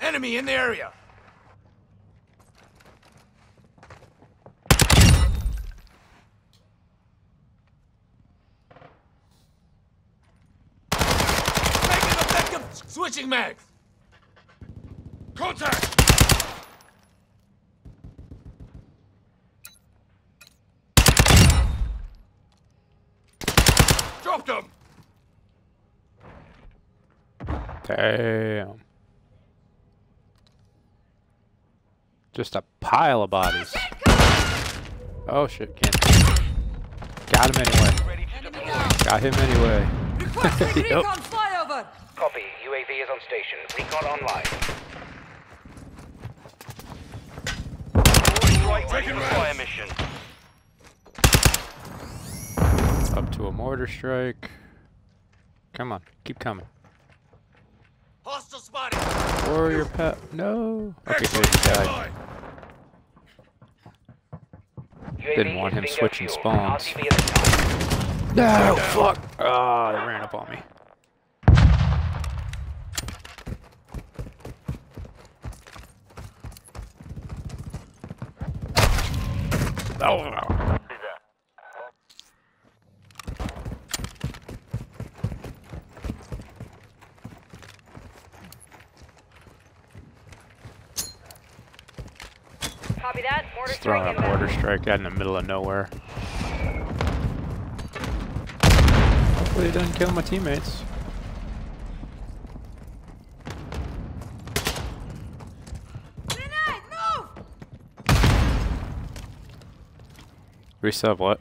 Enemy in the area! Taking effective! Switching mags! Contact! Dropped him! Damn. Just a pile of bodies. Oh shit, can't. Got him anyway. Ready to deploy. Got him anyway. Requesting Yep. Copy. UAV is on station. Recon online. Strike ready for fire mission. Up to a mortar strike. Come on, keep coming. Spotted! Warrior pet. No. Okay, good. He died. Didn't want him switching spawns. RTB at the top. No, fuck. Oh, they ran up on me. Oh. Copy that. Mortar Just throwing a strike mortar strike out in the middle of nowhere. Hopefully it doesn't kill my teammates. Grenade, move! We still have what?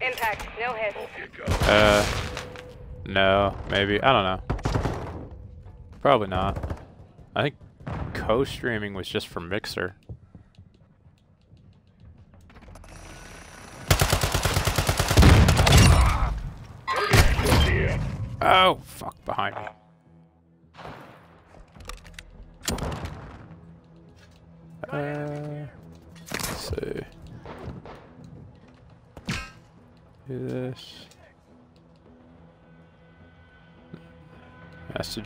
Impact, no hit. Uh, no, maybe. I don't know. Probably not. I think co-streaming was just for Mixer. Oh, fuck, behind me.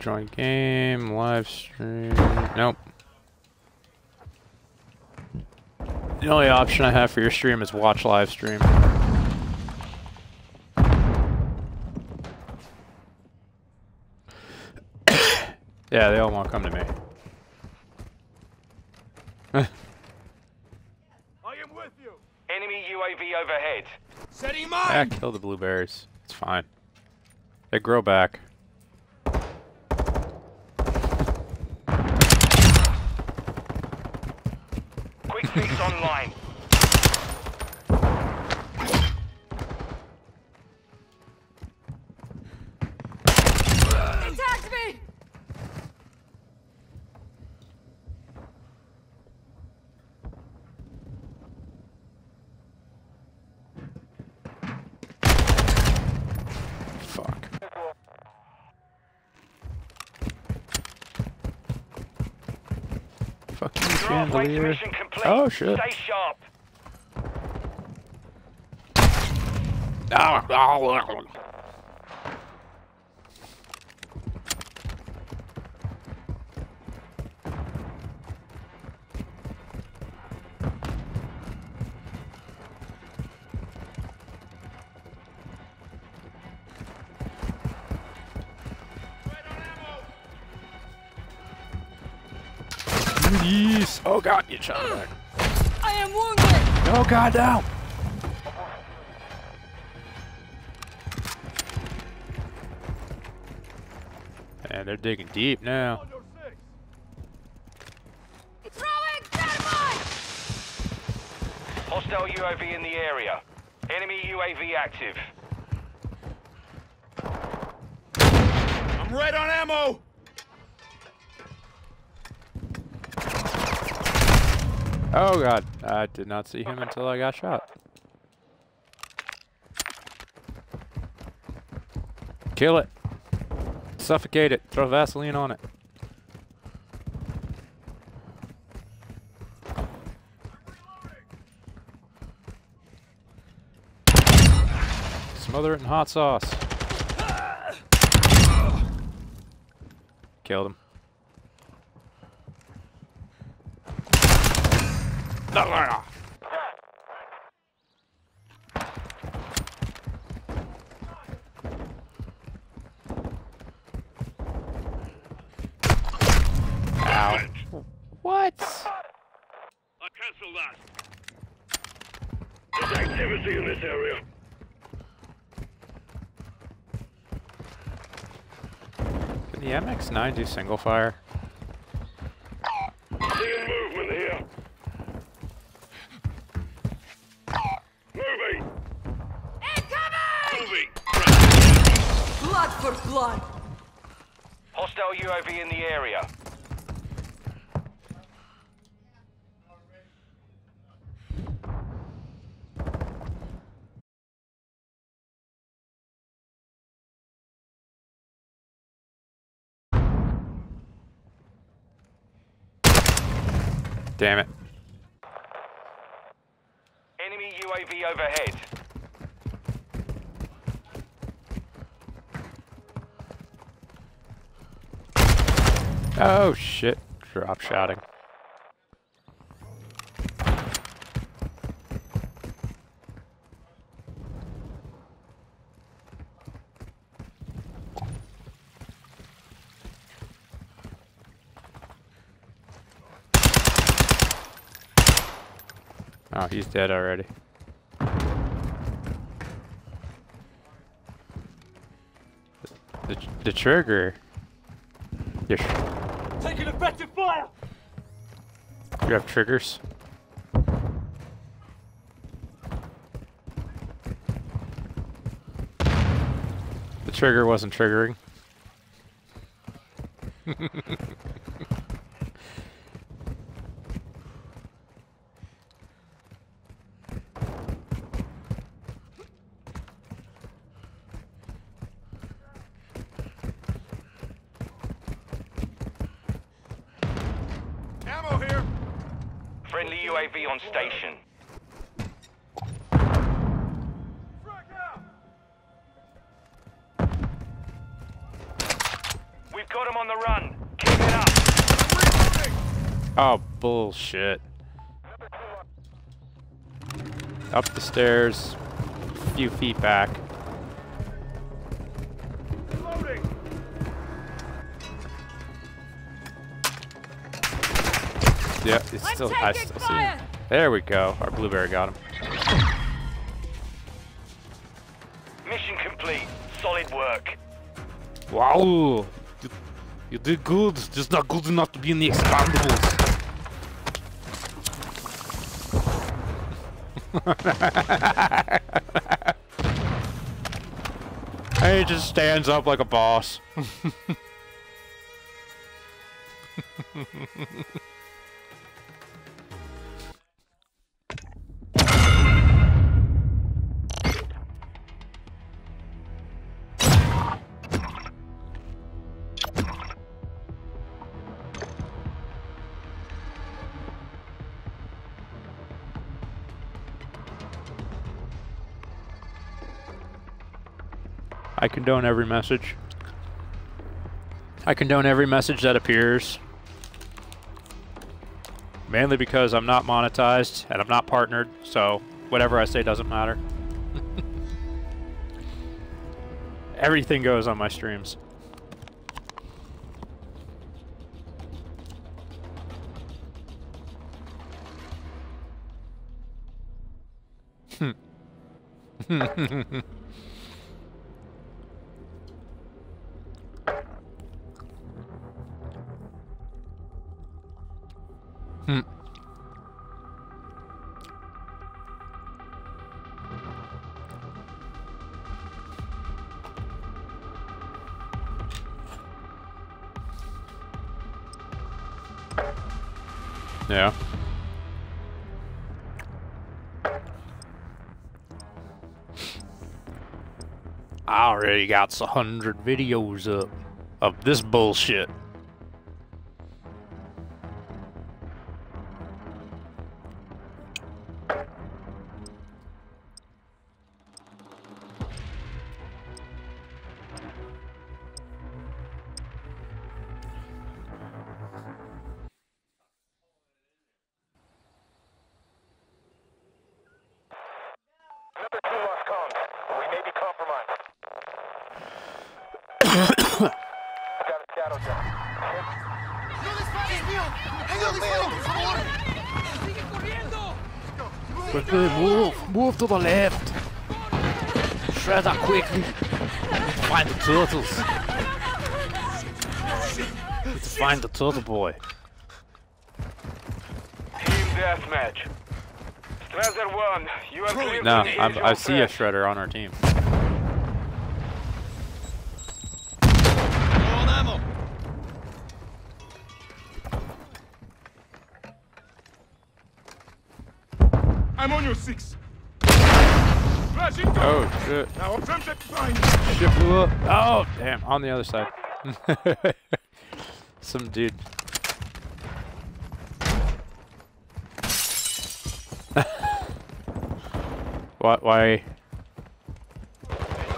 Join game, live stream. Nope. The only option I have for your stream is watch live stream. yeah, they all want to come to me. I am with you! Enemy UAV overhead. Setting Yeah, mine! kill the blueberries. It's fine. They grow back. Quick online. Attacked me! Fuck. Fuck you, Draft wait chandelier. Oh shit. Stay sharp. Ah, ah, ah, wounded! Oh god. And they're digging deep now. Hostile UAV in the area. Enemy UAV active. I'm right on ammo! Oh god, I did not see him until I got shot. Kill it. Suffocate it. Throw Vaseline on it. Smother it in hot sauce. Killed him. What? I cancel that. There's activity in this area. Can the MX-9 do single fire? Damn it. Enemy UAV overhead. Oh shit. Drop shotting. He's dead already. The, the trigger. Your tr- Taking effective fire! You have triggers? The trigger wasn't triggering. Ammo here. Friendly UAV on station. We've got him on the run. Keep it up. Oh, bullshit. Up the stairs, a few feet back. Yeah, it's still, I still see fire! him. There we go. Our blueberry got him. Mission complete. Solid work. Wow! You, you did good. Just not good enough to be in the Expendables. and he just stands up like a boss. condone every message. I condone every message that appears. Mainly because I'm not monetized and I'm not partnered, so whatever I say doesn't matter. Everything goes on my streams. Hmm. already got a hundred videos up of this bullshit. To find the boy. Team deathmatch. Strasser 1, you are clear No, I'm, I see a shredder on our team. On ammo. I'm on your six. Oh shit! Now attempt it behind. Shit blew up. Oh damn! On the other side. Some dude. What? Why?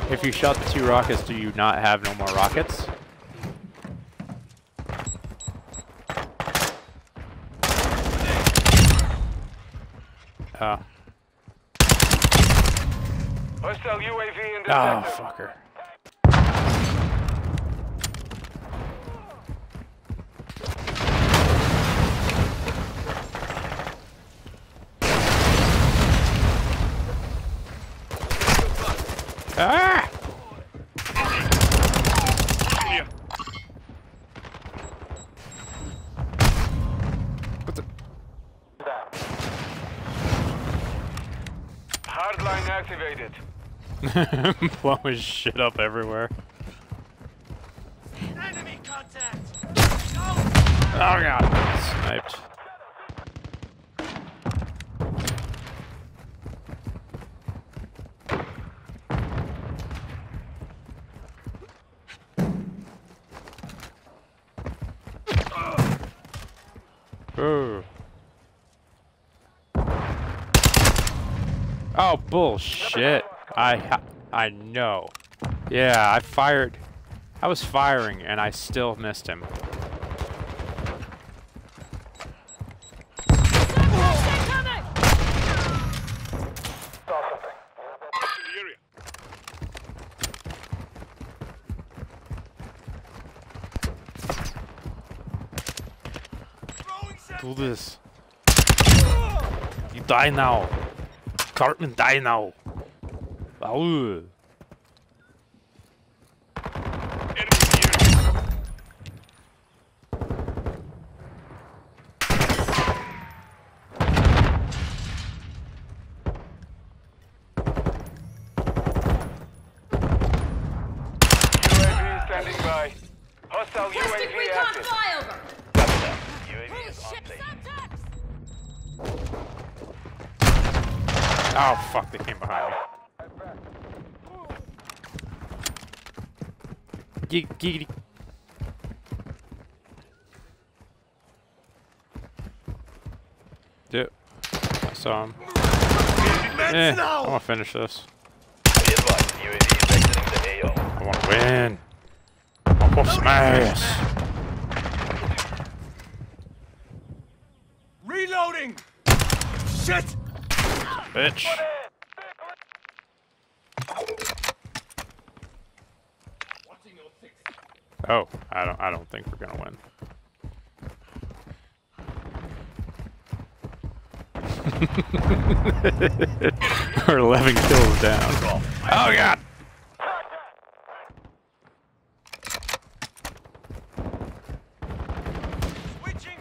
If you shot the two rockets, do you not have no more rockets? Oh. Hostile UAV in ah, the Oh, fucker. Ah! Clear. What the? Hardline activated. Blowing shit up everywhere. Enemy contact. Oh god. Sniped. Oh bullshit! I I know. Yeah, I fired. I was firing and I still missed him. Do this. You die now. Cartman, die now. Ow. Giggity. Yep. I saw him. Eh, I want to finish this. I want to win. I want to whoop some ass. Reloading. Shit. Bitch. Oh, I don't. I don't think we're gonna win. we're 11 kills down. Oh god. Switching.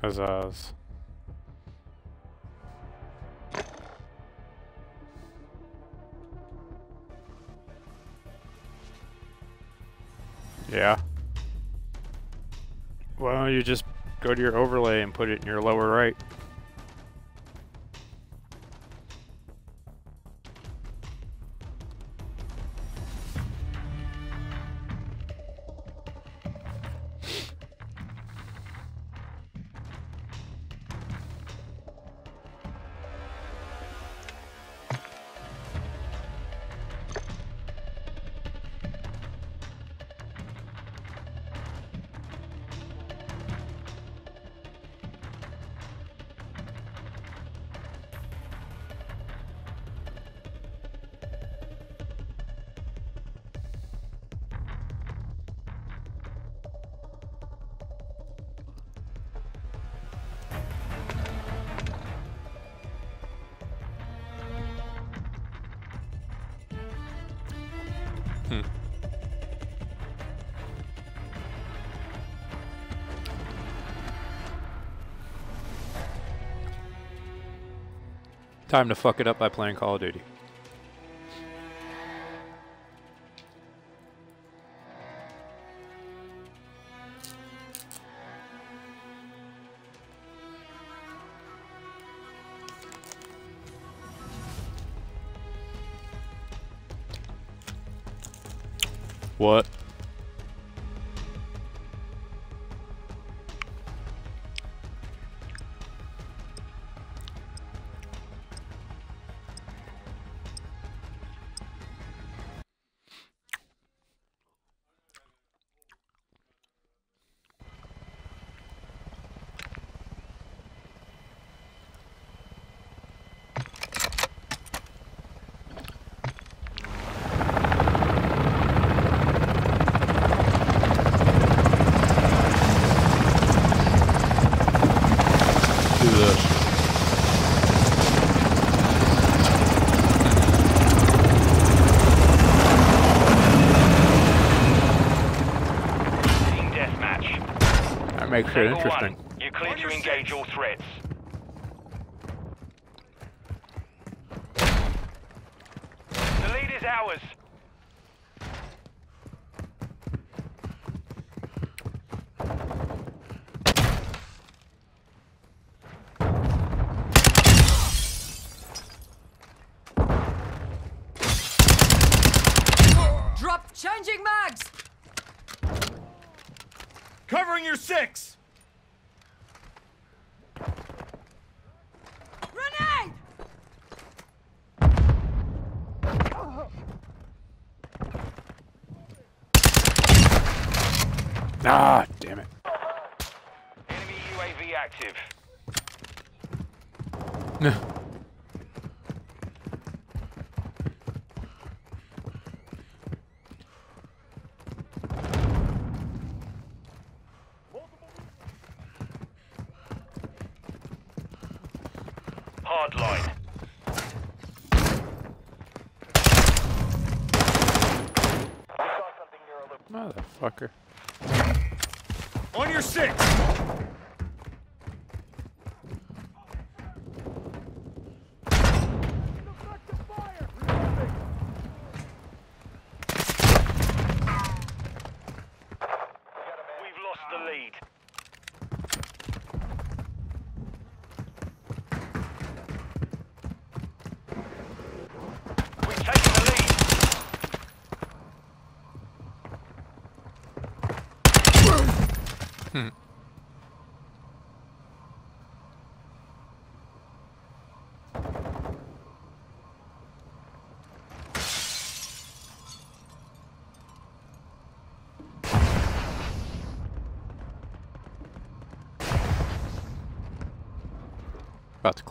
Huzzahs. Go to your overlay and put it in your lower right. Hmm. Time to fuck it up by playing Call of Duty. What? Tango interesting.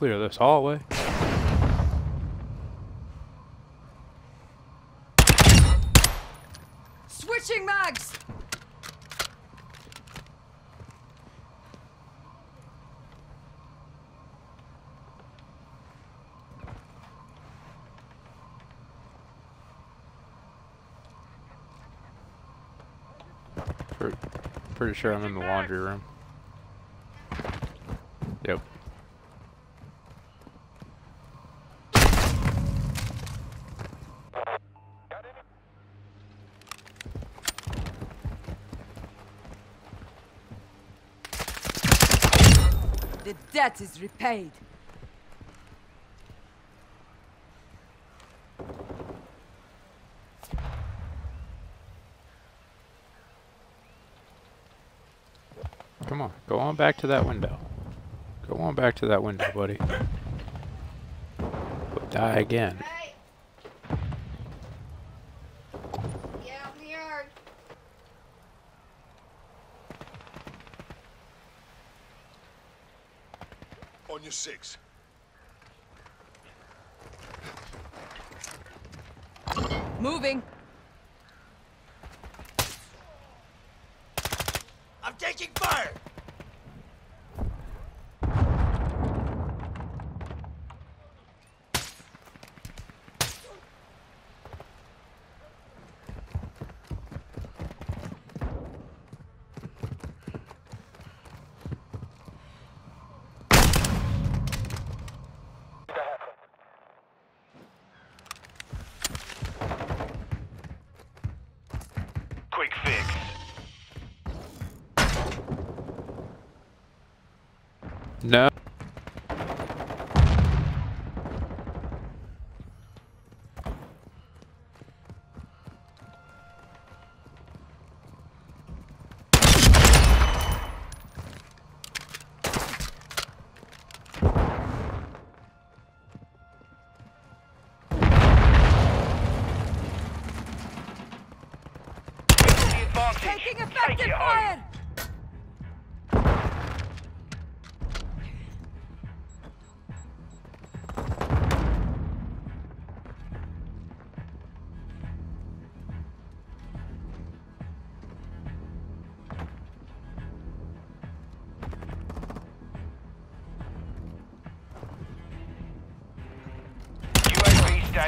Clear this hallway. Switching mags! Pretty, pretty sure I'm in the laundry room. Yep. The debt is repaid. Come on, go on back to that window. Go on back to that window, buddy. But die again. Hey. Get out in the yard. On your six. Moving.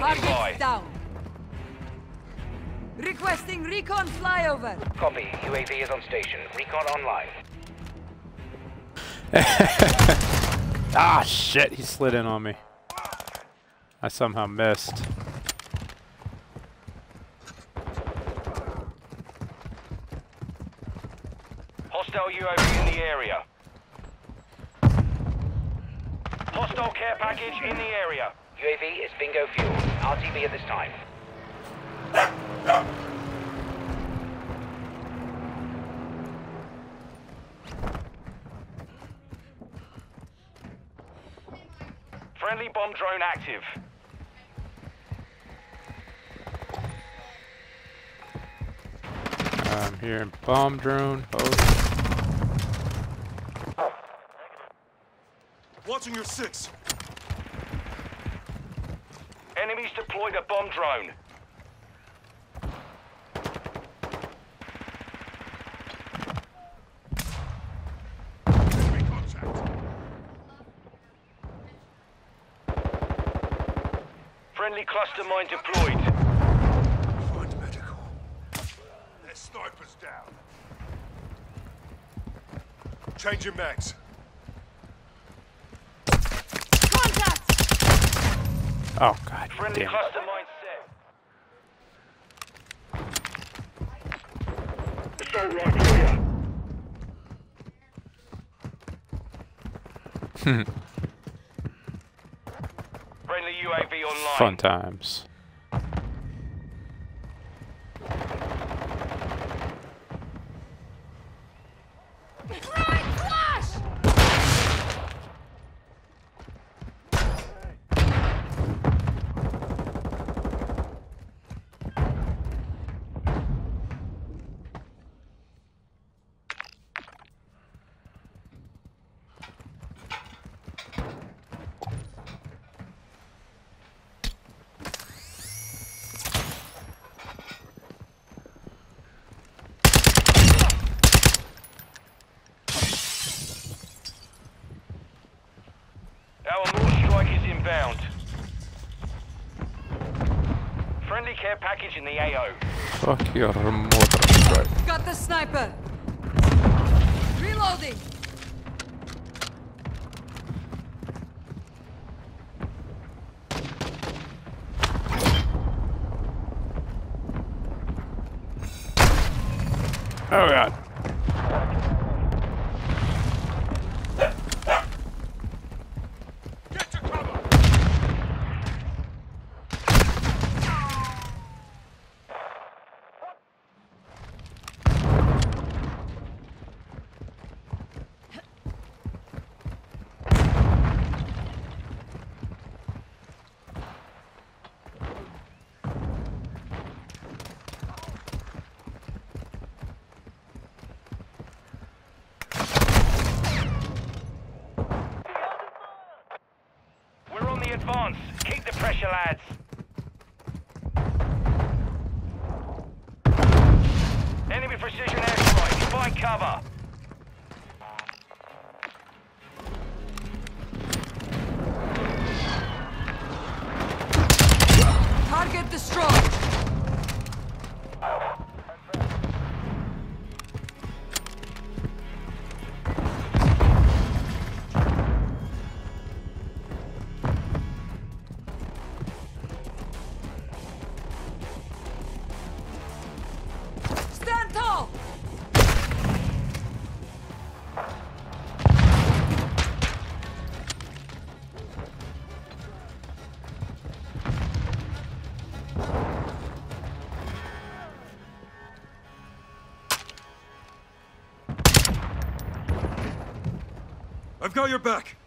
UAV standing by. Targets down. Requesting recon flyover. Copy. UAV is on station. Recon online. Ah, shit, he slid in on me. I somehow missed. Hostile UAV in the area. Hostile care package in the area. UAV is bingo fuel. RTB at this time. Friendly bomb drone active. I'm hearing bomb drone. Oh, Watching your six. Enemies deployed a bomb drone. Friendly cluster mine deployed. Find medical. Their snipers down. Changing mags. Contact! oh god Friendly damn. it. cluster mine set. Assault rifle here. Friendly UAV online. Fun times. Throwing flash! Our North Strike is inbound. Friendly care in the AO. Fuck your mortar strike. Got the sniper. Reloading. Cover. Got your back.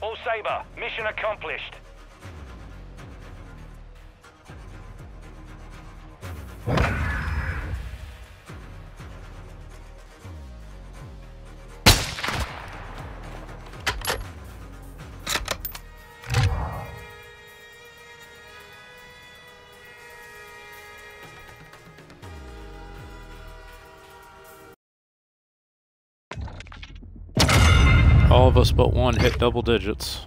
All Saber, mission accomplished. Of us but one hit double digits.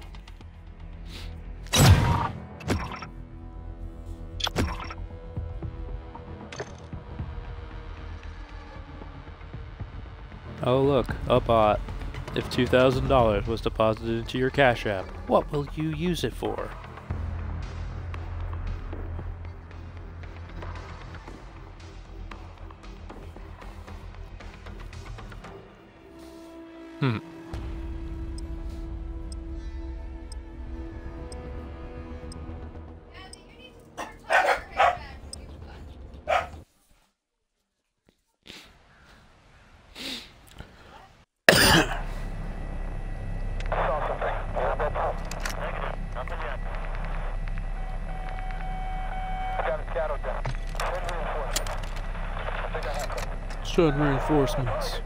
Oh look, a bot. If $2,000 was deposited into your Cash App, what will you use it for? Reinforcements.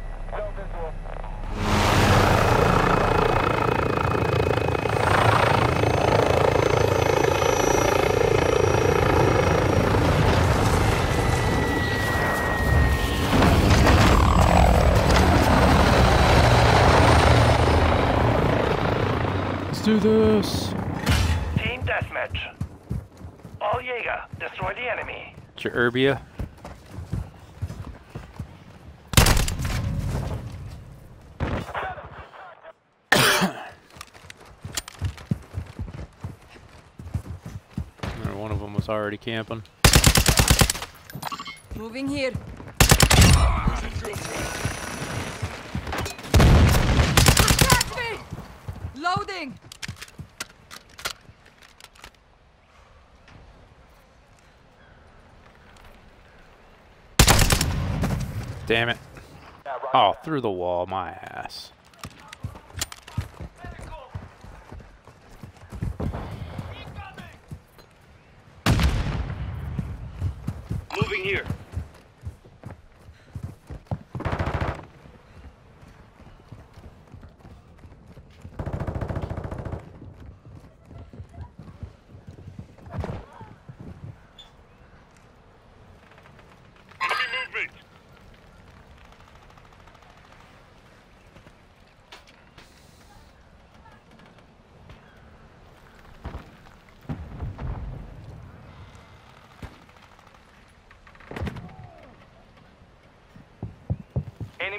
Let's do this. Team deathmatch. All Jaeger, destroy the enemy. Gerbia. And One of them was already camping. Moving here. Attack me! Loading. Damn it. Oh, through the wall, my ass.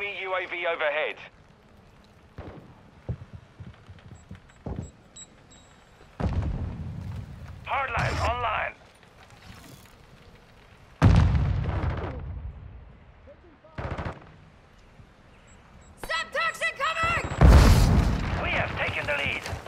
Enemy UAV overhead. Hardline online. Semtex incoming! We have taken the lead.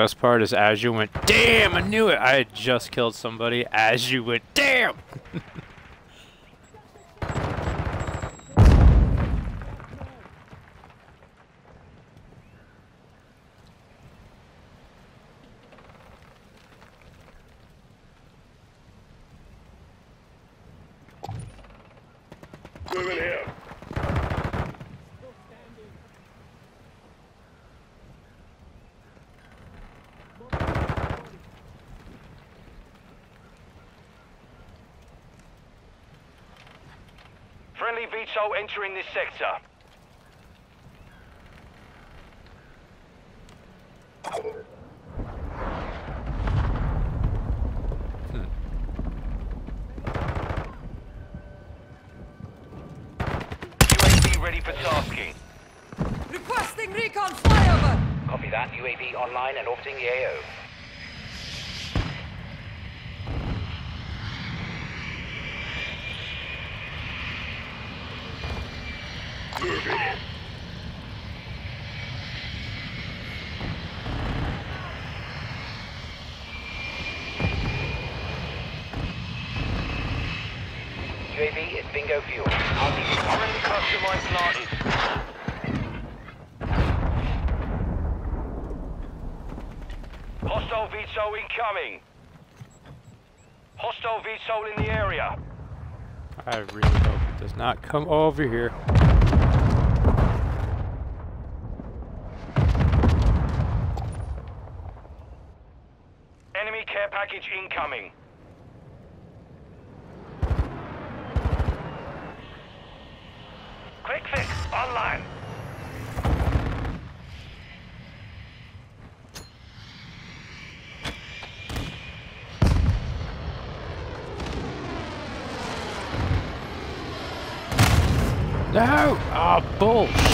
Best part is as you went, damn, I knew it. I had just killed somebody as you went, damn. Moving here. VTOL entering this sector. UAV ready for tasking. Requesting recon flyover! Copy that. UAV online and orbiting the AO. Moving. UAV is bingo fuel. RTV cluster mine planted. Hostile VTOL incoming. Hostile VTOL in the area. I really hope it does not come over here. Enemy care package incoming. Quick fix online. No! Oh,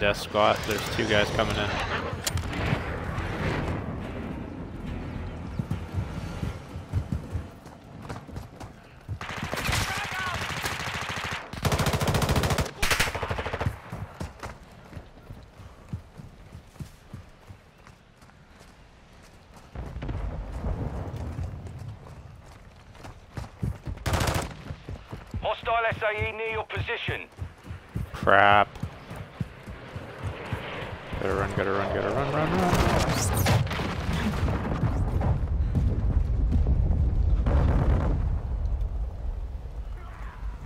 desk spot, there's two guys coming in. Hostile SAE near your position. Crap. Gotta run, gotta run, gotta run, run, run.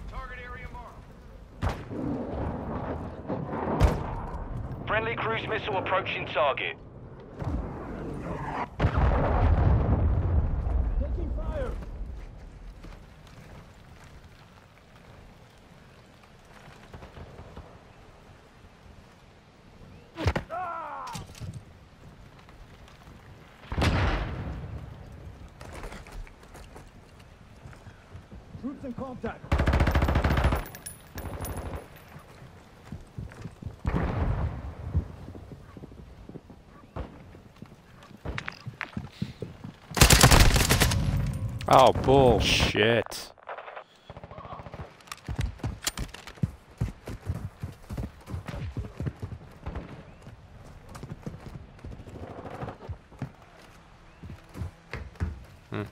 Target area marked. Friendly cruise missile approaching target. Troops in contact. Oh, bullshit. Hmm.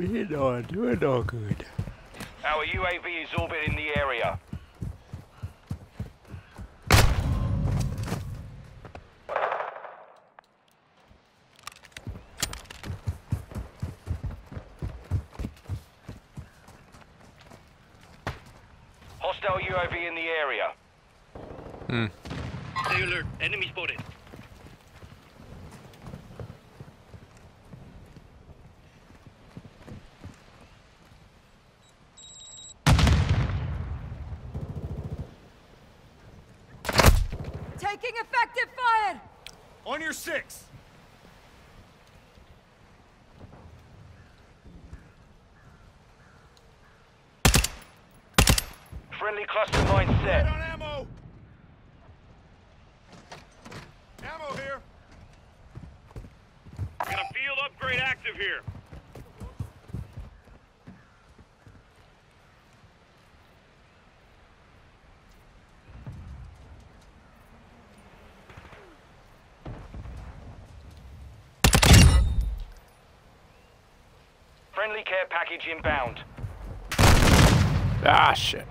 Me no, doing no good. Our UAV is orbiting the area. Hostile UAV in the area. Hmm. Stay alert. Enemy spotted. Taking effective fire! On your six. Friendly cluster mine set. Hit on ammo. Ammo here. Got a field upgrade active here. Friendly care package inbound. Ah, shit.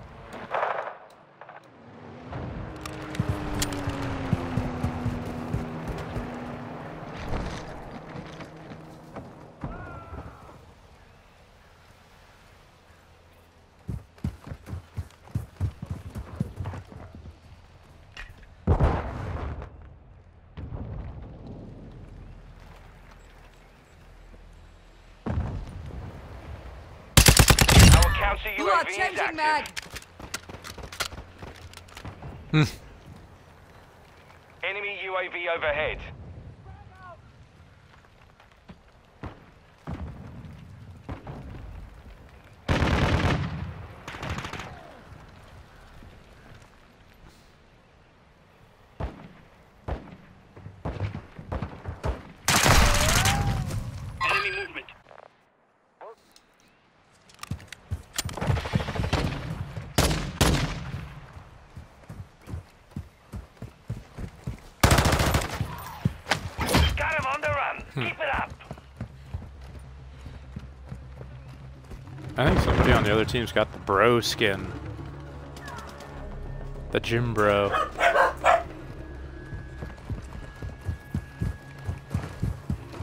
Our counter You are changing mag! active. Enemy UAV overhead. Enemy movement. Got him on the run. Keep it up. I think somebody on the other team's got the bro skin. The gym bro.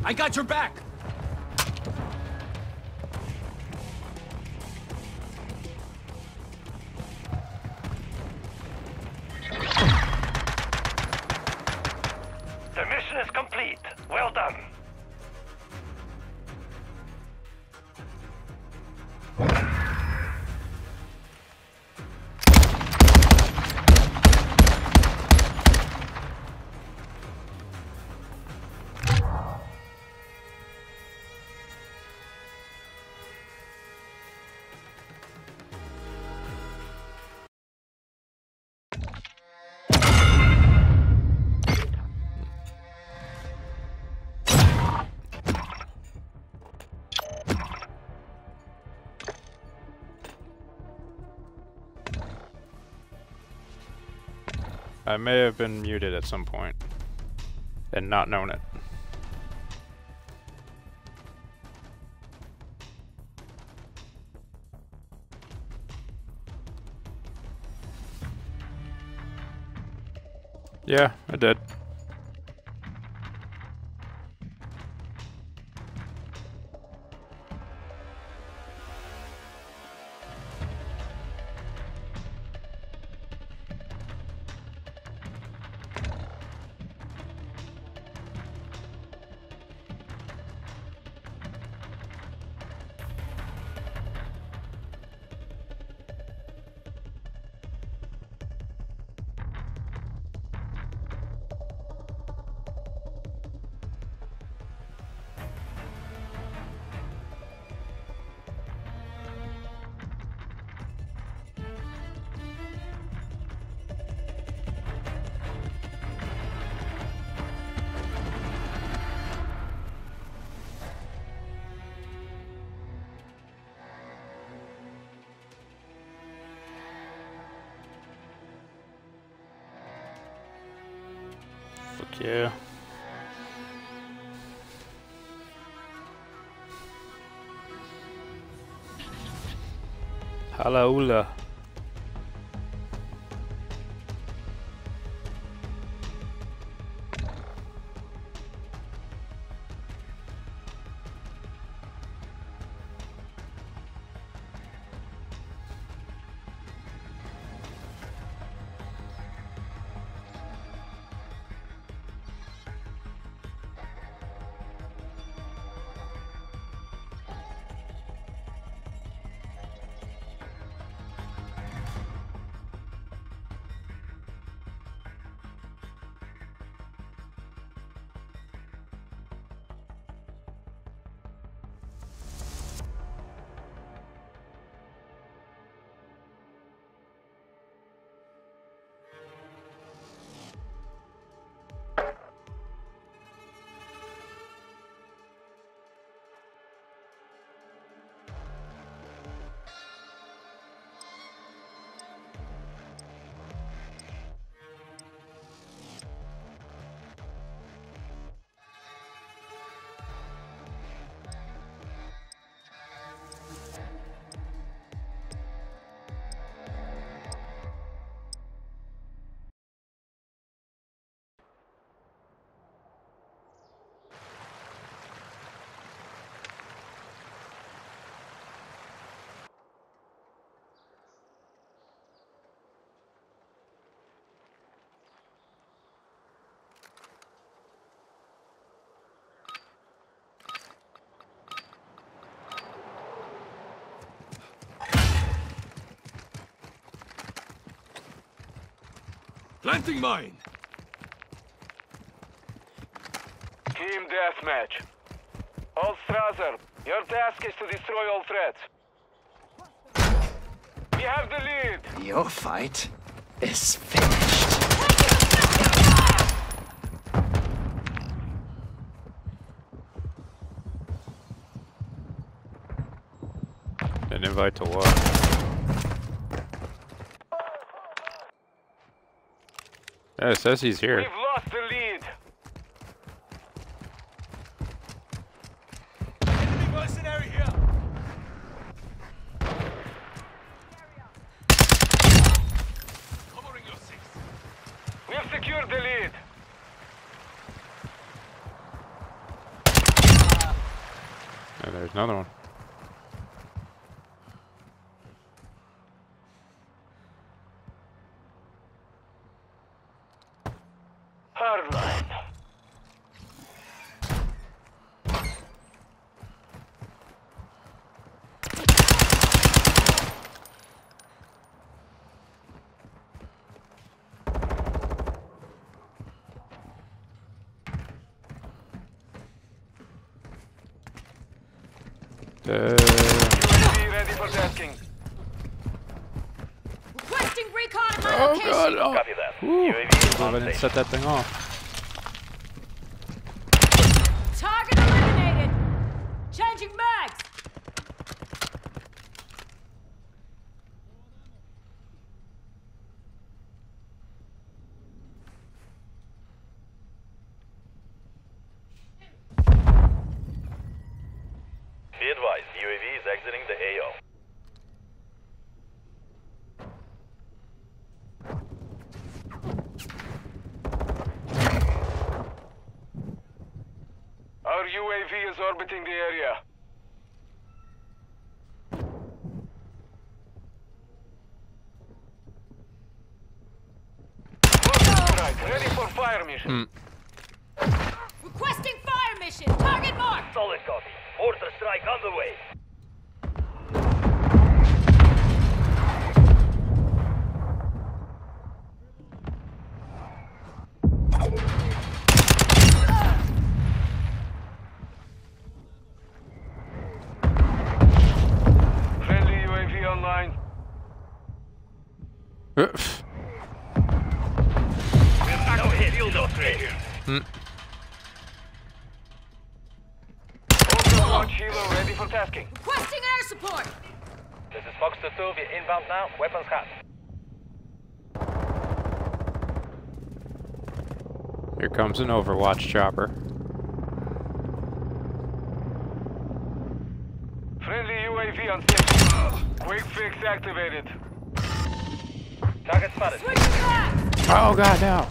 I got your back. I may have been muted at some point and not known it. Yeah, I did. Alaula. Planting mine. Team deathmatch. All Strasser, your task is to destroy all threats. We have the lead. Your fight is finished. An invite to what? Yeah, it says he's here. We've lost the lead. Enemy mercenary here. Covering your six. We've secured the lead. And there's another one. Hardline. Uh, UAV ready for tasking. Requesting recon at my oh location. god! Oh. Copy that. Woo. UAV is I on didn't station. Set that thing off. Target eliminated. Changing mags. Be advised, UAV is exiting the AO. Our UAV is orbiting the area. Mortar strike, ready for fire mission. Requesting fire mission. Target marked. Solid copy. Mortar strike on the way. Friendly UAV online. Uh, No hit. Field upgrade. Hmm. Overwatch Helo ready for tasking. Requesting air support. This is Fox 2 2. We're inbound now. Weapons hot. Here comes an Overwatch chopper. Friendly UAV UAV on station. Quick fix activated. Target spotted. Switching mags! Oh god, no.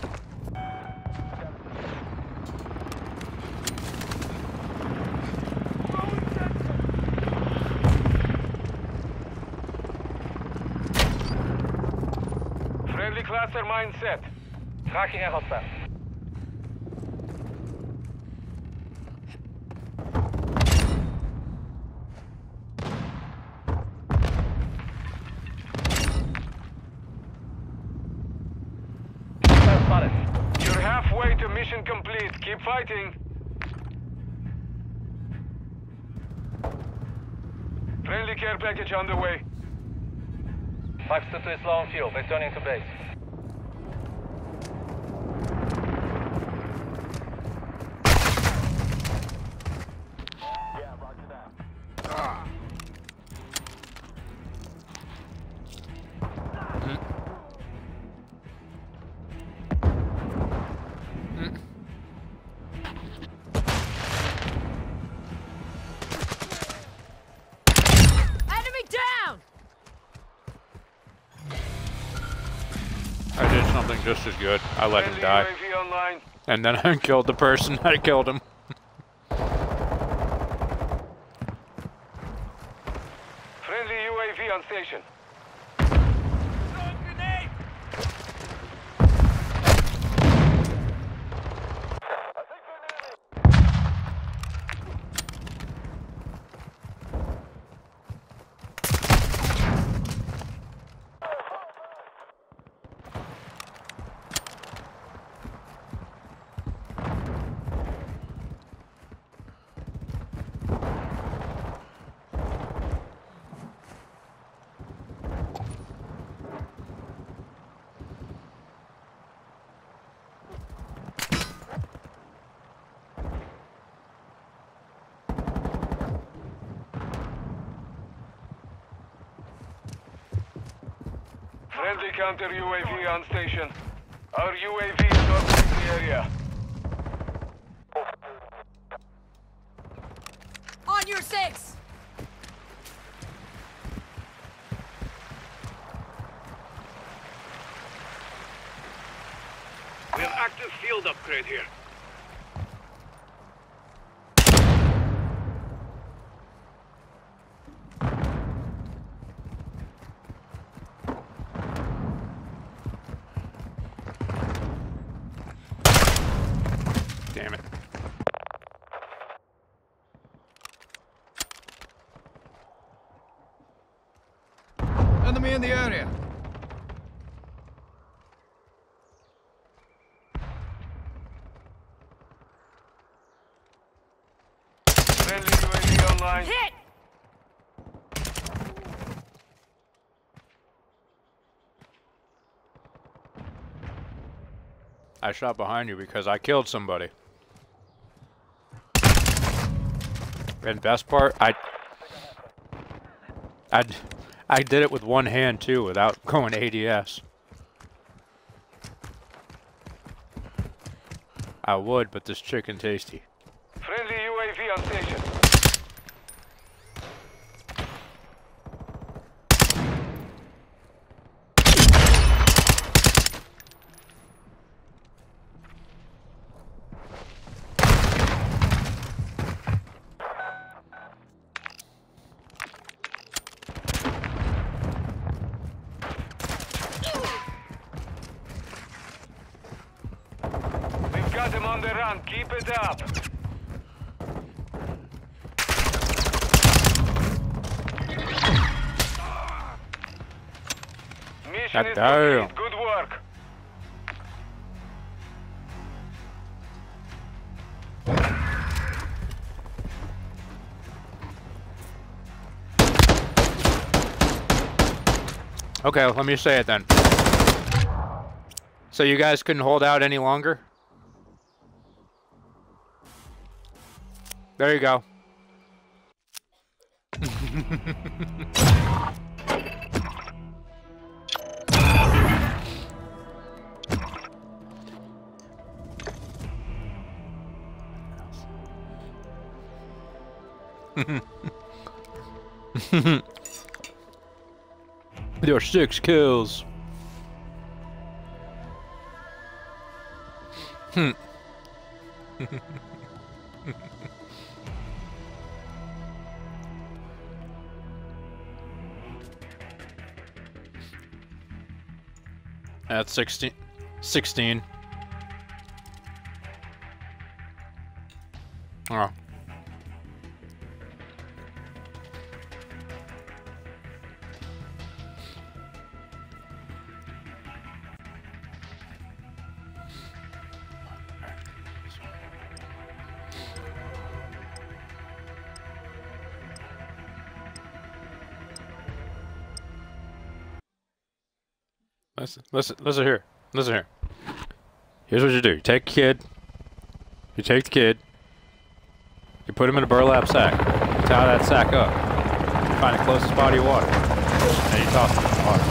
Friendly cluster mine set. Tracking a hostile. Hostile spotted. You're halfway to mission complete. Keep fighting. Friendly care package on the way. Fox 2 is low on fuel. Returning to base. As good. I let him die. And then I killed the person that killed him. Friendly UAV on station. Friendly counter UAV on station. Our UAV is orbiting the area. On your six! We have active field upgrade here. Damn it. Enemy in the area. Friendly UAV online. Hit! I shot behind you because I killed somebody. And best part, I, I, I did it with one hand too, without going ADS. I would, but this chicken tasty. Friendly UAV on station. We've got him on the run. Keep it up. Mission God is damn. Good work. Okay, let me say it then. So you guys couldn't hold out any longer? There you go. Your six kills. Hmm. That's 16. 16. Listen, listen, here. Listen here. Here's what you do. You take a kid. You take the kid. You put him in a burlap sack. You tie that sack up. You find the closest body of water. And you toss him in the water.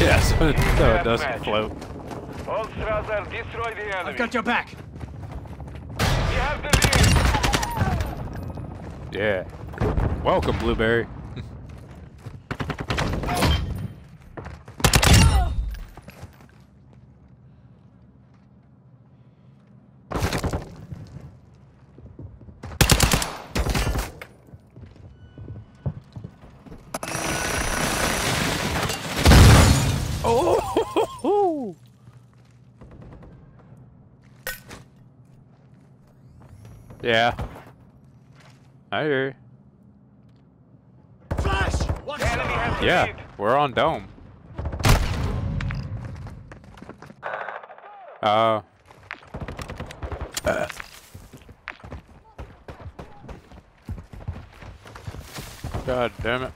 yes, so it doesn't float. All Strasser, destroy the enemy. I've got your back. We have the lead. Yeah. Welcome, Blueberry. oh! Yeah. I hear. Flash! Watch The enemy has the Yeah, lead. we're on dome. Uh. God damn it.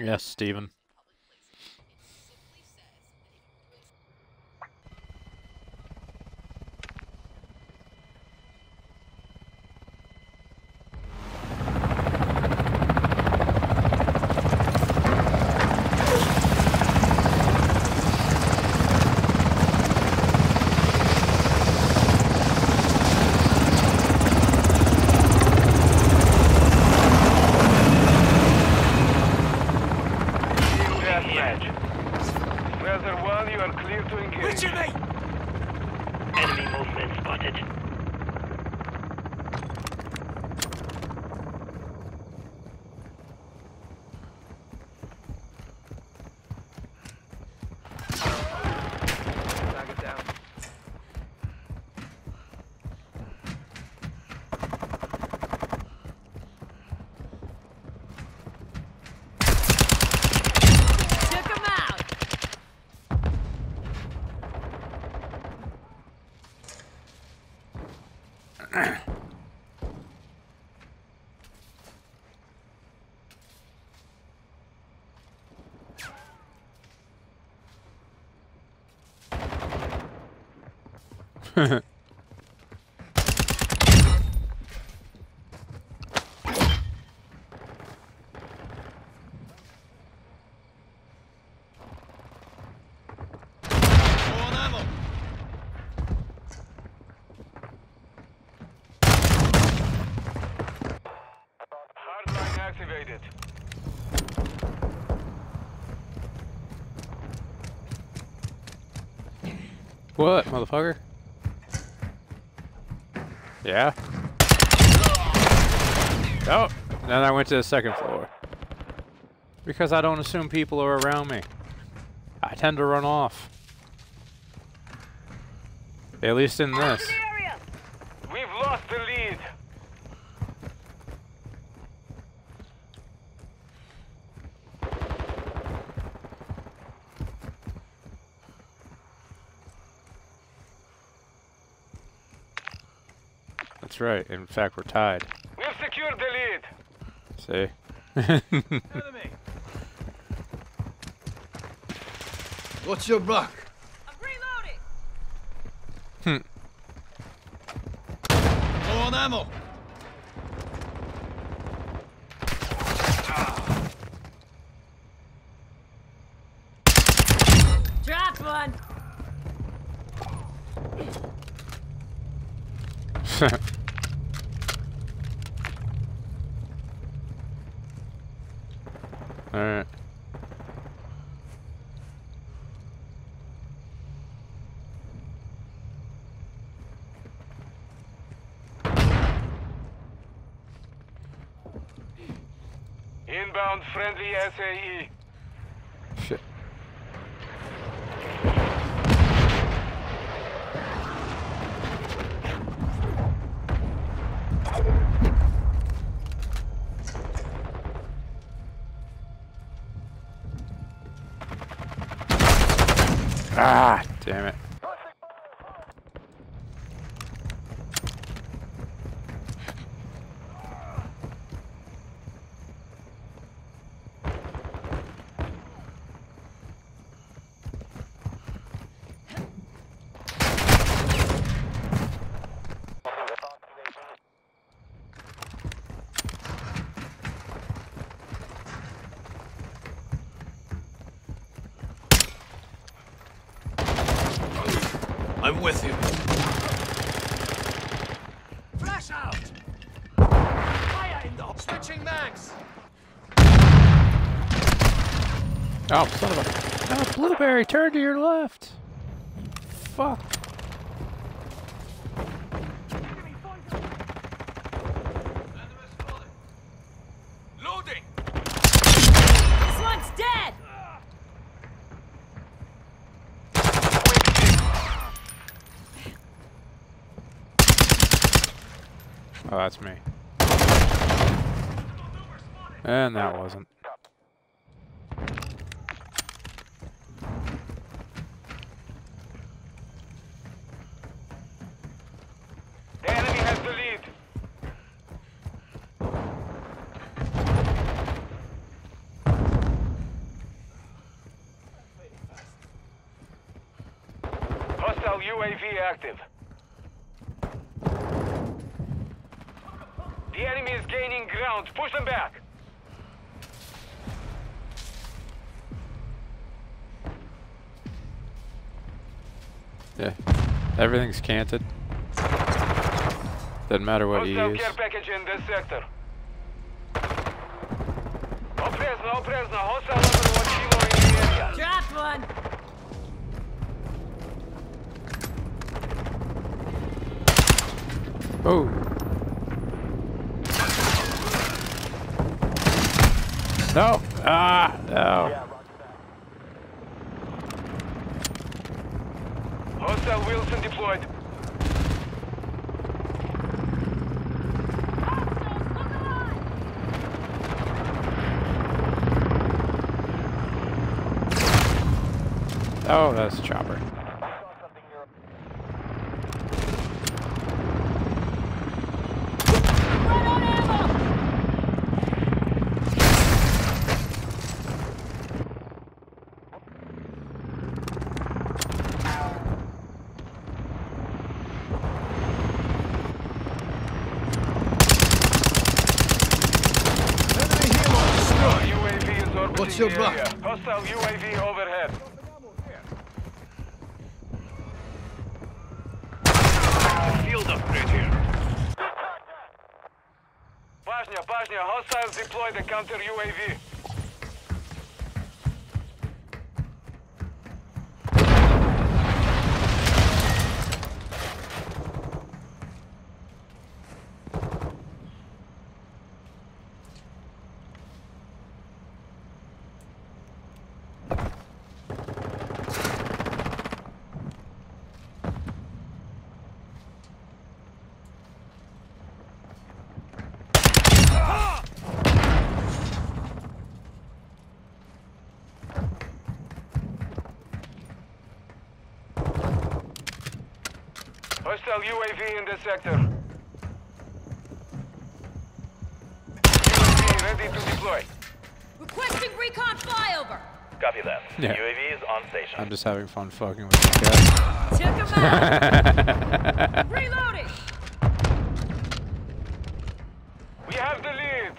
Yes, Steven. Team deathmatch. Razor 1, you are clear to engage. Richard, mate! Enemy movement spotted. Target down. Took him out. Low on ammo. Hardline activated. What, motherfucker? Yeah? Oh, then I went to the second floor. Because I don't assume people are around me. I tend to run off. At least in this. Area. We've lost the lead. That's right. In fact, we're tied. We've secured the lead. See? Enemy. What's your buck? I'm reloading. Low on ammo. Dropped one. Alright. Inbound friendly E. SAE. Shit. Ah, damn it. I'm with you. Flash out! Fire in the switching mags! Oh, son of a... Blueberry, turn to your left. Fuck. Loading! This one's dead. Oh, that's me. And that wasn't. The enemy has the lead. UAV active. The enemy is gaining ground. Push them back. Yeah. Everything's canted. Doesn't matter what you Hostile use. care package in this sector. Oprezno, oprezno. Hostile Overwatch helo in the area. Dropped one. Oh. No. Ah. No. Hostile Wheelson deployed. Oh, that's a chopper. Hostile UAV in this sector. UAV ready to deploy. Requesting recon flyover. Copy that. Yeah. UAV is on station. I'm just having fun fucking with this guy. Took him out. Reloading. We have the lead.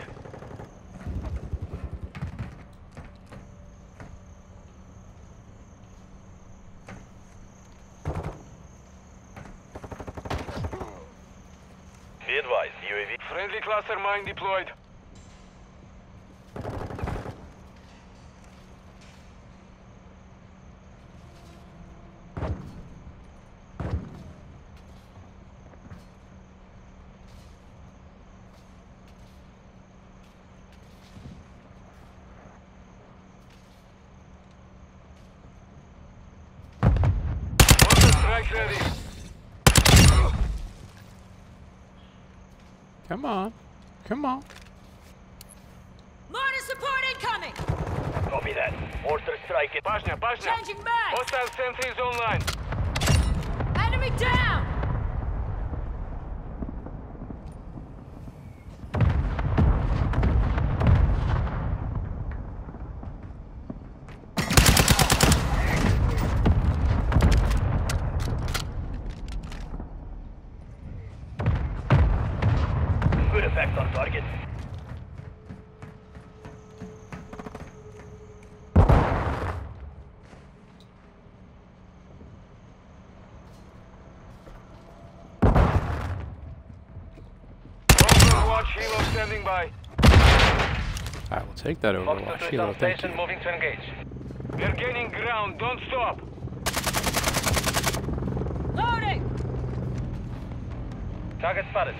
Be advised, UAV. Friendly cluster mine deployed. Mortar strike ready. Come on. Come on. Mortar support incoming. Copy that. Mortar strike it. Bashня, Bashня. Changing back. Hostile sentries online. Effect on target. Overwatch helo standing by. I will take that Overwatch helo. Thank you. moving to engage. We're gaining ground. Don't stop. Loading. Target spotted.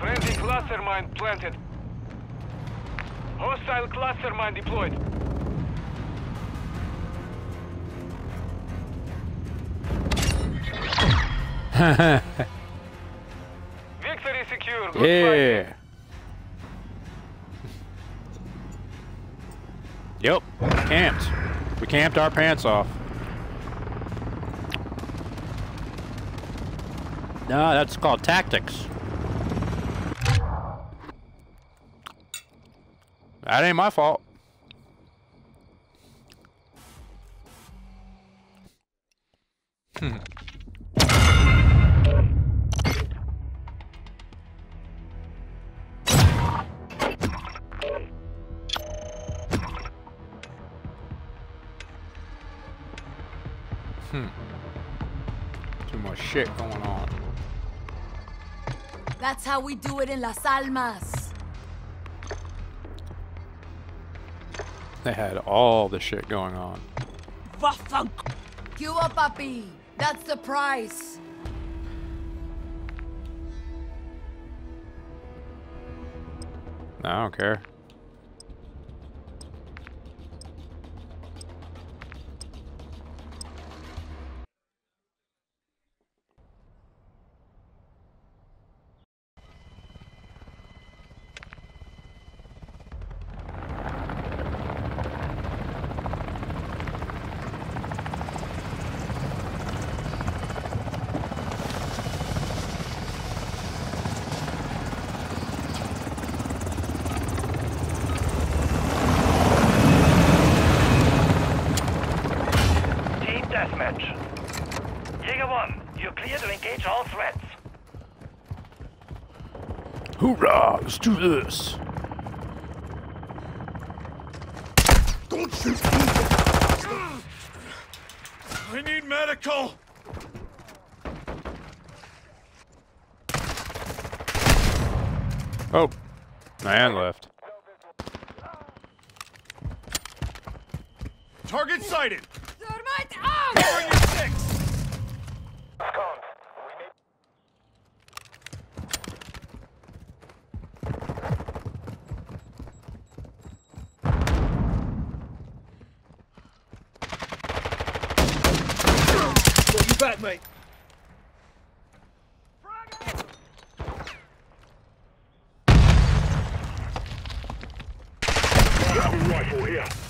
Friendly cluster mine planted. Hostile cluster mine deployed. Victory secure. Good fight. Yeah. Yep. Camped. We camped our pants off. No, that's called tactics. That ain't my fault. Hmm. Hmm. Too much shit going on. That's how we do it in Las Almas. They had all the shit going on. Waffen! You up, puppy! That's the price! I don't care. correr.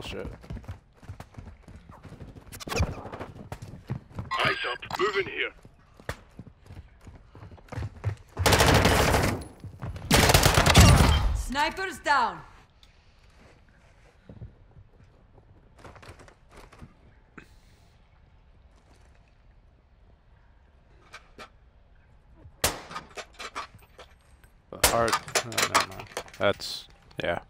bullshit. Eyes up. Move in here. Snipers down. Art. No, no. That's yeah.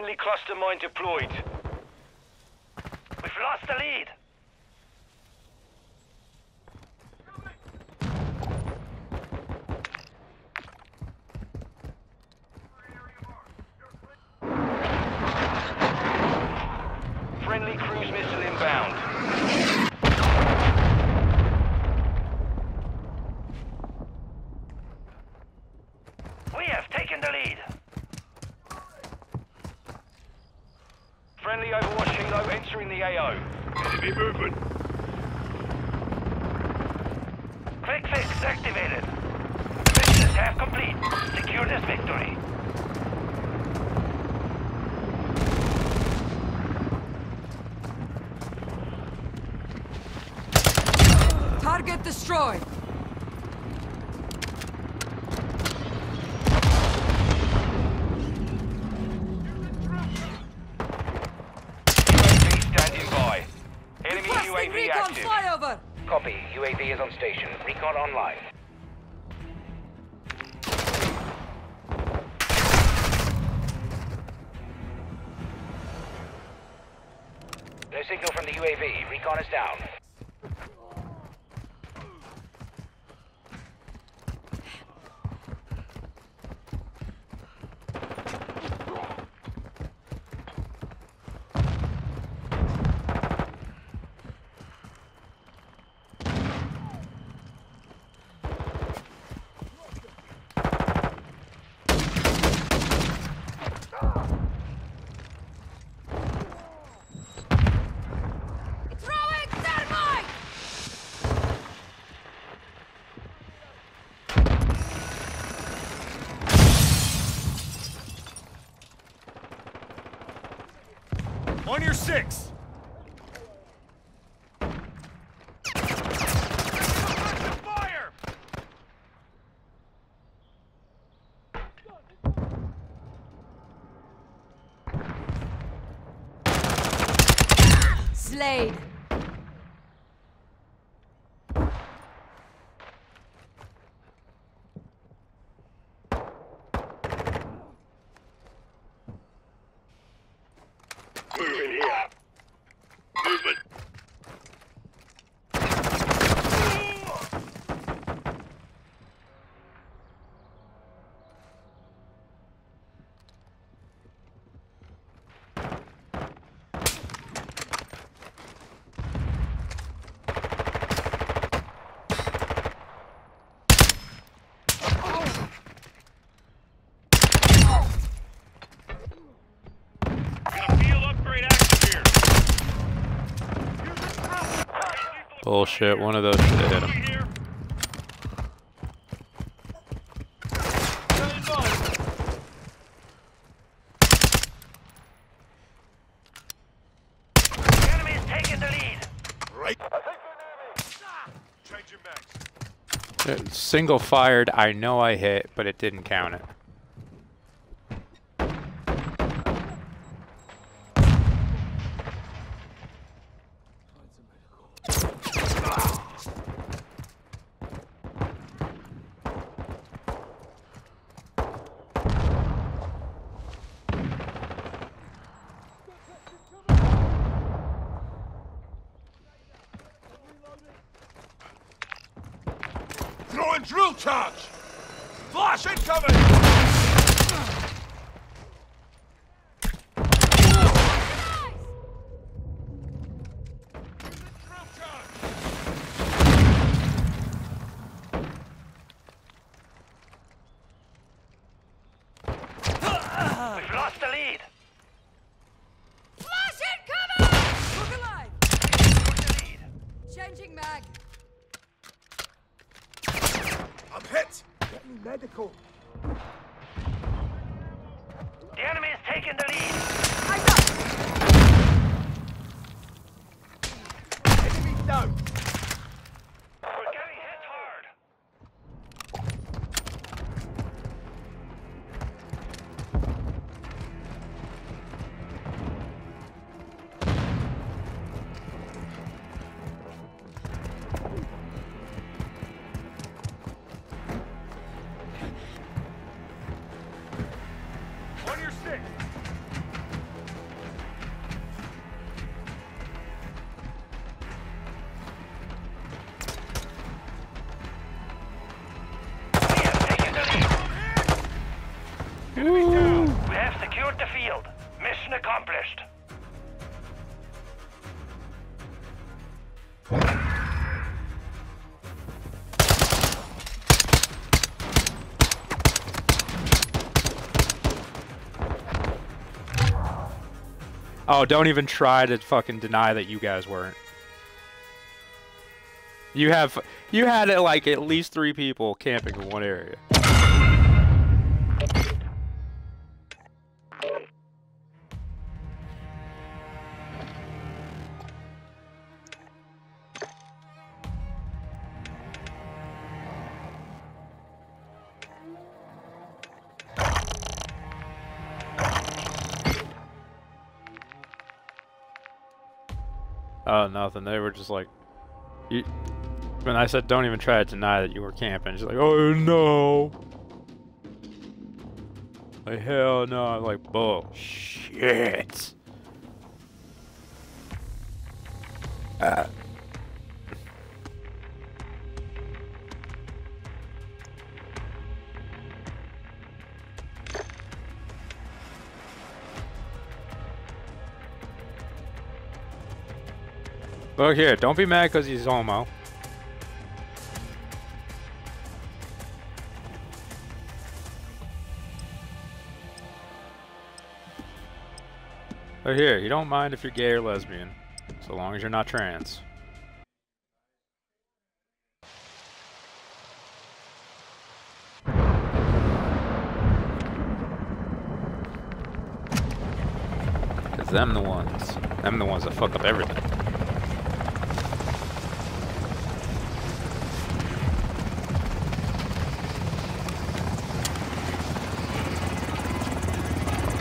Friendly cluster mine deployed. We've lost the lead. Friendly Overwatch Helo entering the AO. Enemy movement. Quick fix activated. Mission is half complete. Secure this victory. Target destroyed. Warrior 6! Bullshit. One of those should have hit him. Here. Stand by. The enemy is taking the lead. Right. Changing max. Single fired. I know I hit, but it didn't count it. Throwing drill charge. Flash incoming. Drill charge. We've lost the lead. Flash incoming. Look alive. Took the lead. Changing mag. I'm hit. Get secured the field. Mission accomplished. Oh, don't even try to fucking deny that you guys weren't. You have you had like at least three people camping in one area. Nothing. They were just like, you. When I said don't even try to deny that you were camping, she's like, oh no. Like hell no. I'm like bullshit. Look here, don't be mad because he's homo. Look here, you don't mind if you're gay or lesbian, so long as you're not trans. Cause them the ones, them the ones that fuck up everything.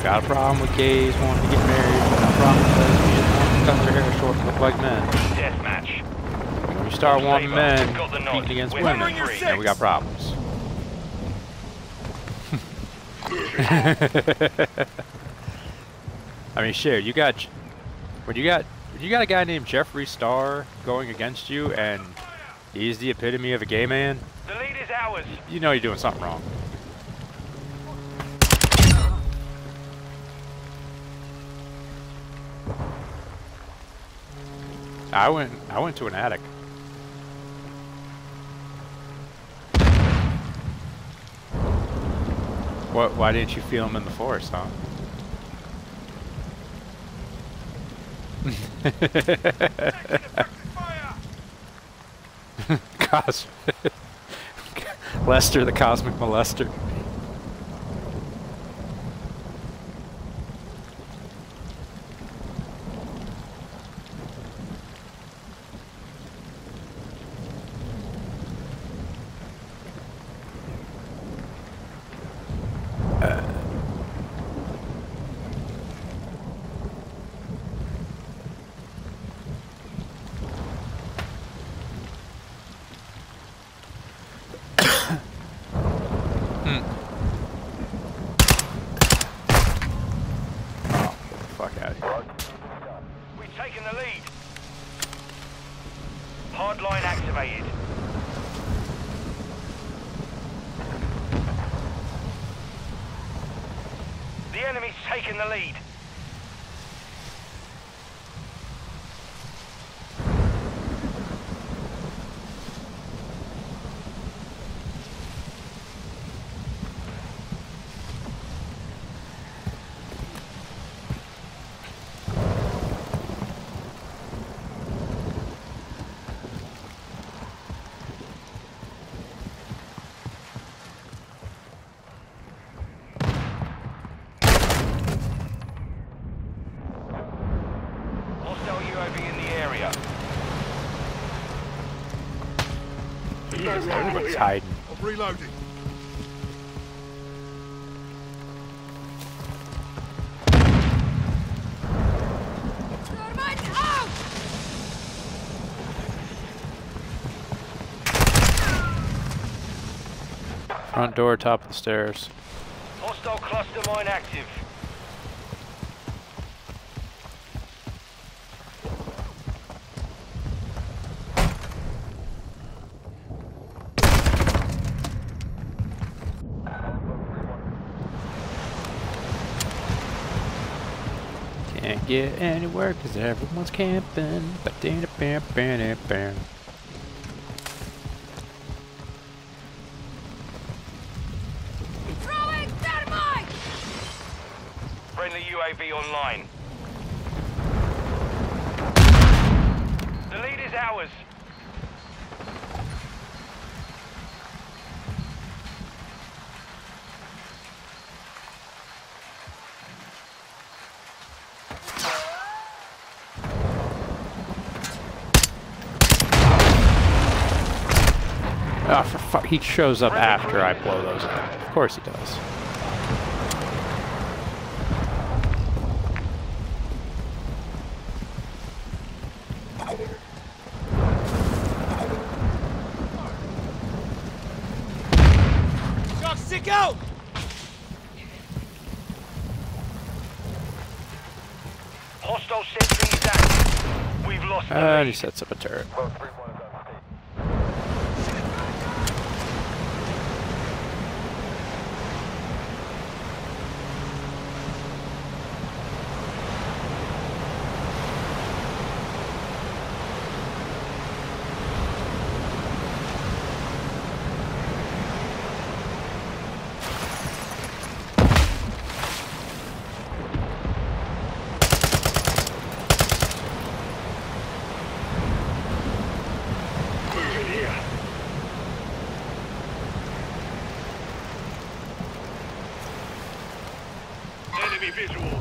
Got a problem with gays wanting to get married. Got a problem with lesbians wanting to cut their hair short and look like men. Deathmatch. When you start wanting men competing against We're women, then we got problems. I mean, shit, you got when you got when you got a guy named Jeffree Star going against you, and he's the epitome of a gay man. The lead is ours. You know you're doing something wrong. I went I went to an attic. What why didn't you feel him in the forest, huh? Cos Lester the cosmic molester. Oh, get the fuck out of here. We've taken the lead. Hardline activated. The enemy's taken the lead. Hostile UAV in the area. Everybody's hiding. I'm reloading. Thermite! Front door, top of the stairs. Hostile cluster mine active. Can't get anywhere because everyone's camping. Throwing dynamite! Friendly UAV online. The lead is ours. He shows up after I blow those up. Of course he does. Dog, stick out! Hostile sentry is active. We've lost And he sets up a turret. Moving here. Enemy visual.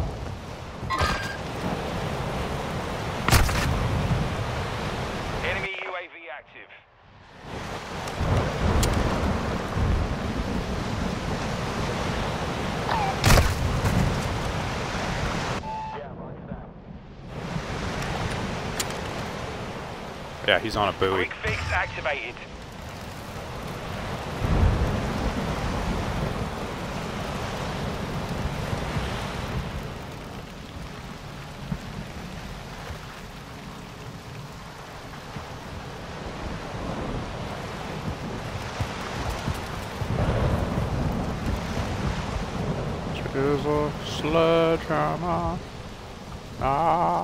Enemy UAV active. Yeah, he's on a buoy. Quick fix activated. Choose a sledgehammer. Ah.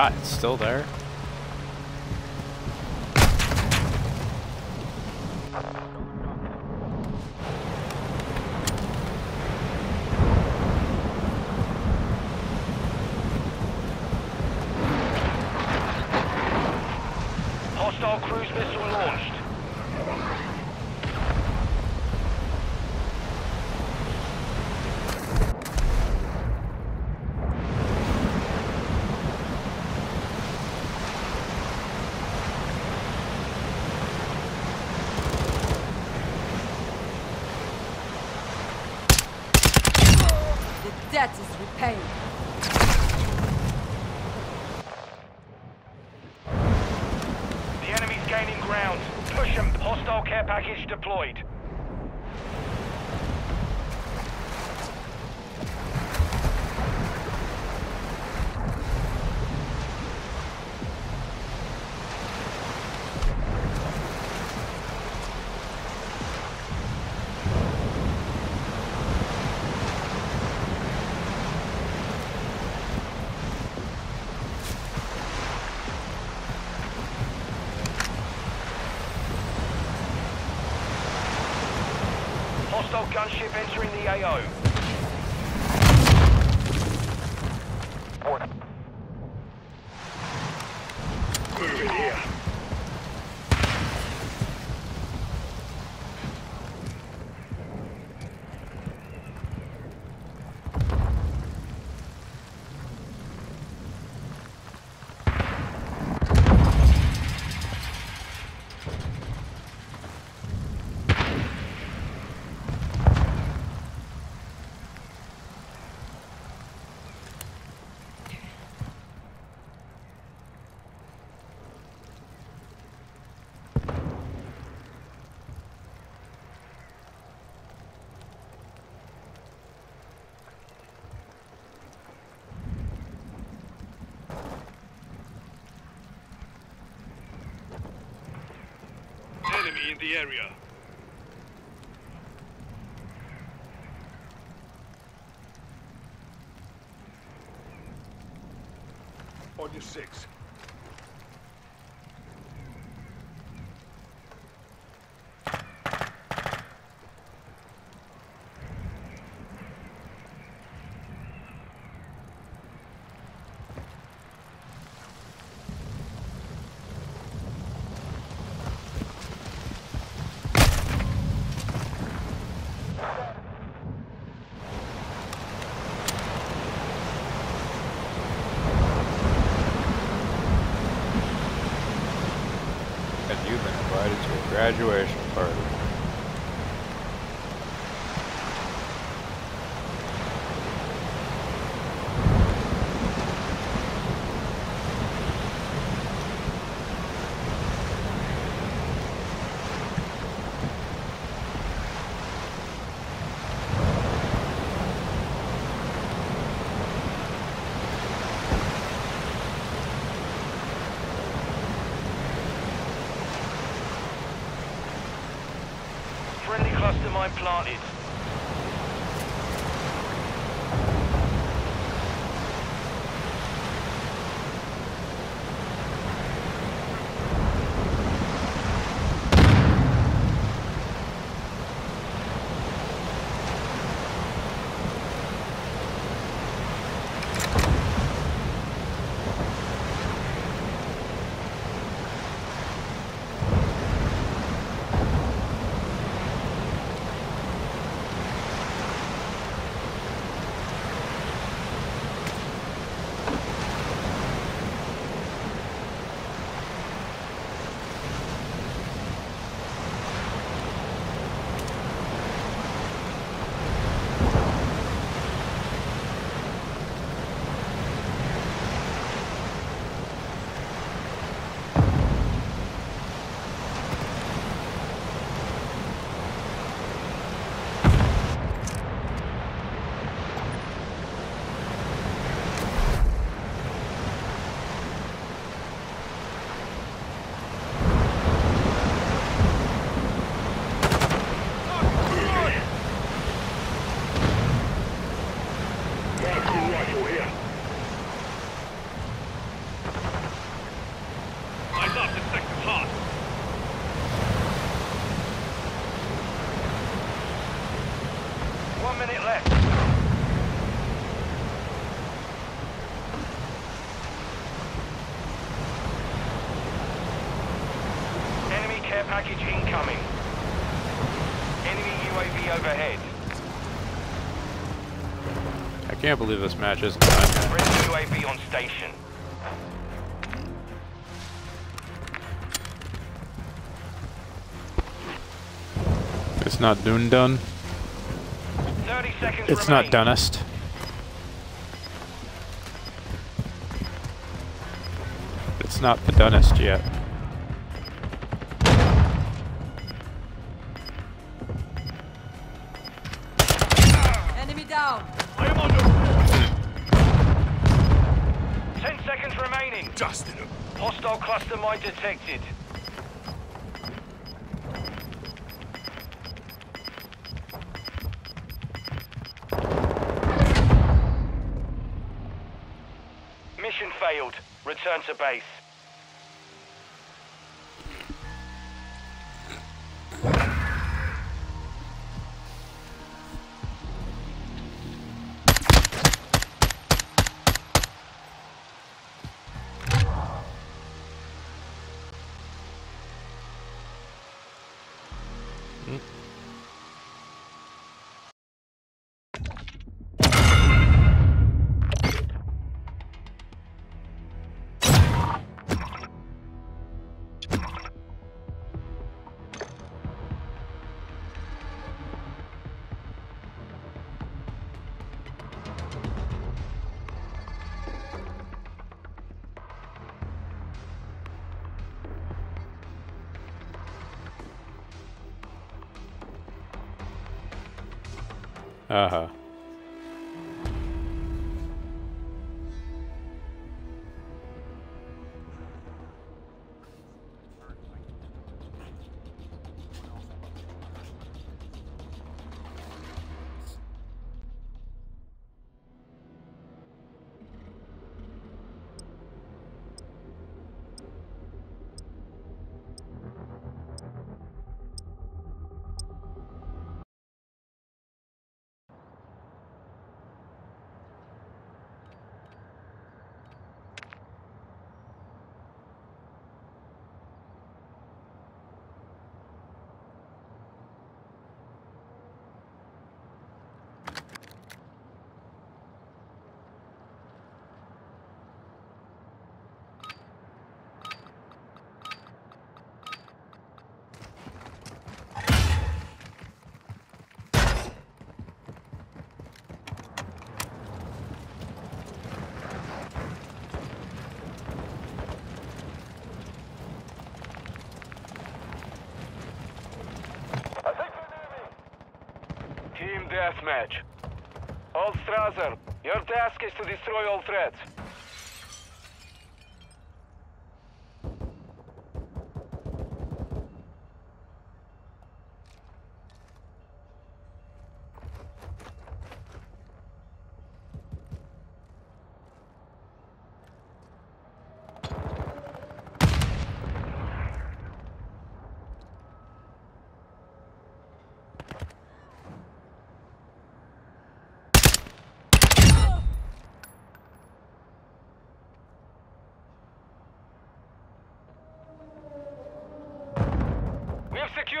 Ah, it's still there. Hostile cruise missile launched. The debt is repaid. The enemy's gaining ground. Push them. Hostile care package deployed. Hostile gunship entering the AO. Moving here. Enemy in the area. on your six. And you've been invited to a graduation party. Friendly cluster mine planted. Eyes up, this sector's hot. One minute left. Enemy care package incoming. Enemy UAV overhead. I can't believe this match isn't done yet. UAV on station. It's not Dune done. It's remaining. not donest. It's not the donest yet. Uh deathmatch. All Strasser, your task is to destroy all threats.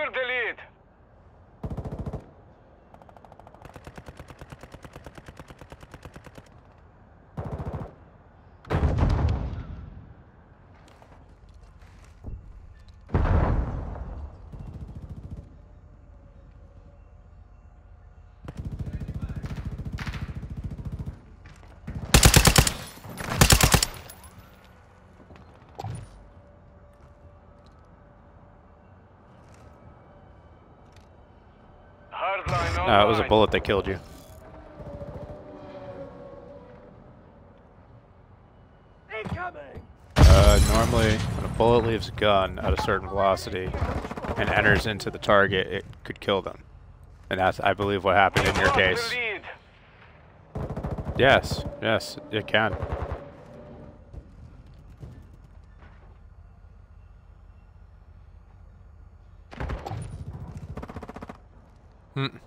We've secured the lead. Hardline No, it was a bullet that killed you. Uh, normally, when a bullet leaves a gun at a certain velocity and enters into the target, it could kill them. And that's, I believe, what happened in your case. Yes, yes, it can. Hmm.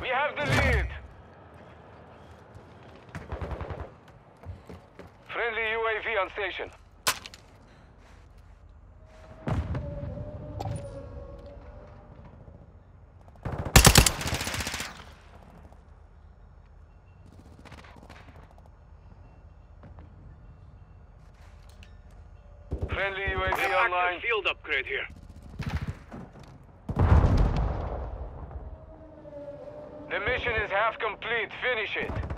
We have the lead. Friendly UAV on station. Friendly UAV online. field upgrade here. The mission is half complete. Finish it.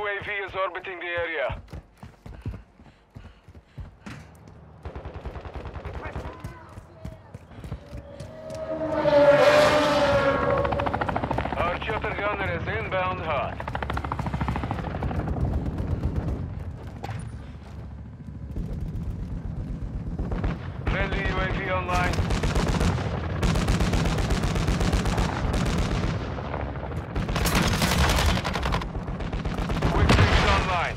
UAV is orbiting the area. Our chopper gunner is inbound hot. Friendly UAV online. Quick fix online.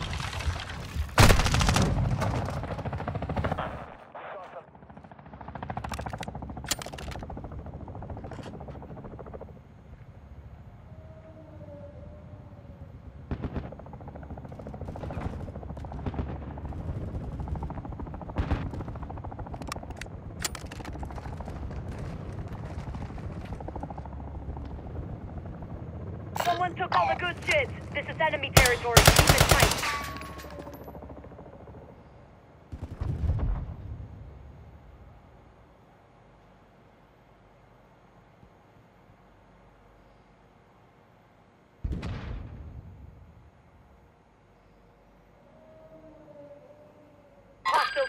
Someone took all the good shit. This is enemy territory. Keep it tight.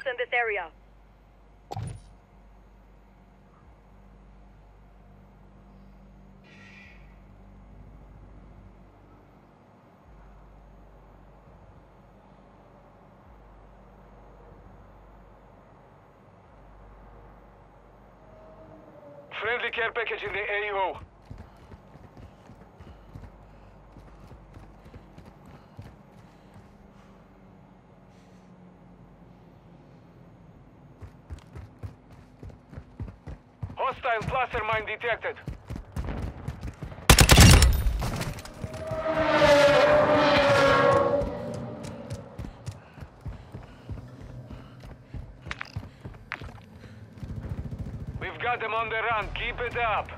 In this area. Friendly care package in the AO. Hostile cluster mine detected. The run. Keep it up.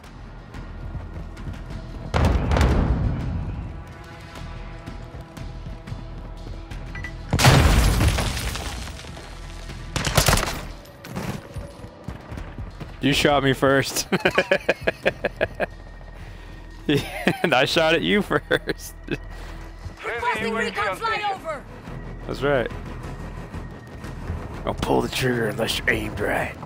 You shot me first. and I shot at you first. Requesting recon flyover. That's right. Don't pull the trigger unless you're aimed right.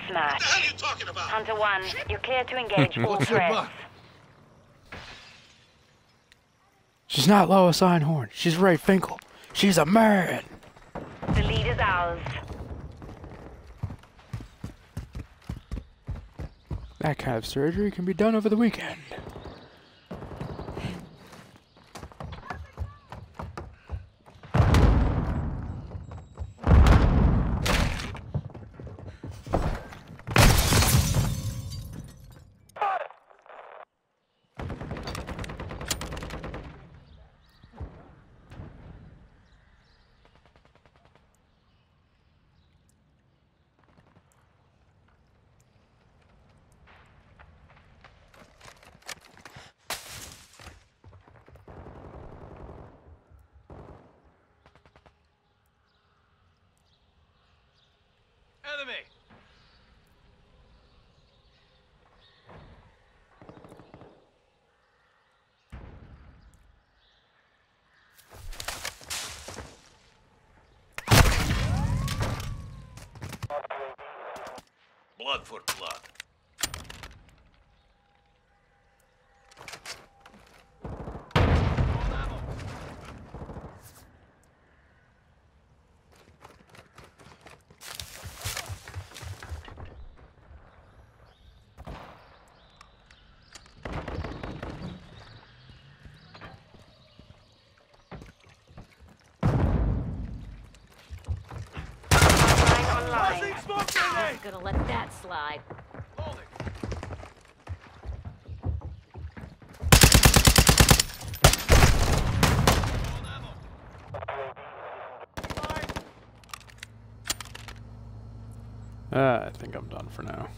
deathmatch. What are you talking about? Hunter 1, you're clear to engage all What's your threats. She's not Lois Einhorn. She's Ray Finkle. She's a man. The lead is ours. That kind of surgery can be done over the weekend. I think I'm done for now.